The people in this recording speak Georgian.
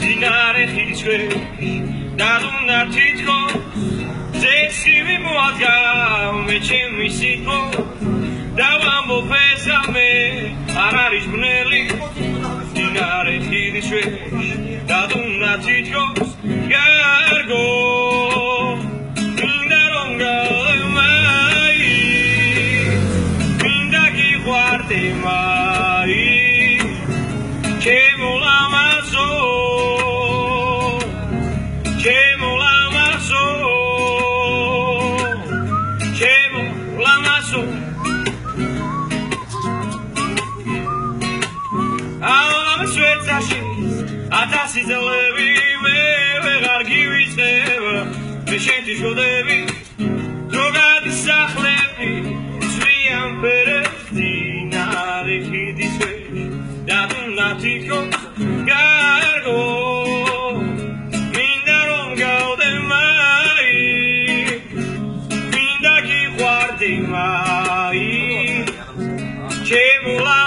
დინარე ხიჩვე დადუნა თითქო ზესივი მოადგა მე ჩემი სიტყვა დავამბო ფესამე არ არის ბნელი დინარე ხიჩვე დადუნა თითქო გიყვარდე მაი ჩემო ლამაზო ჩემო ლამაზო ჩემო ლამაზო ამ სვეტაში ათასი წლები მე ვეღარ გივიწყებ მე შენი შოდები რო გადისახლები di sög Daduna tikot gargo Mindaron gaude mai Finda ki guardi mai. Che volare